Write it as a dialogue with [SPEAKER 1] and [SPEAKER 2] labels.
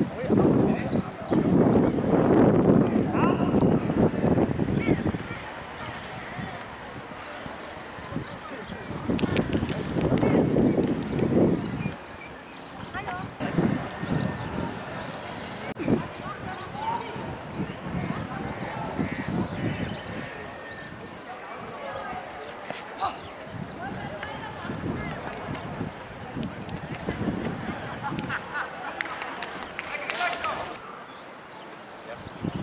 [SPEAKER 1] Oui, alors Yeah.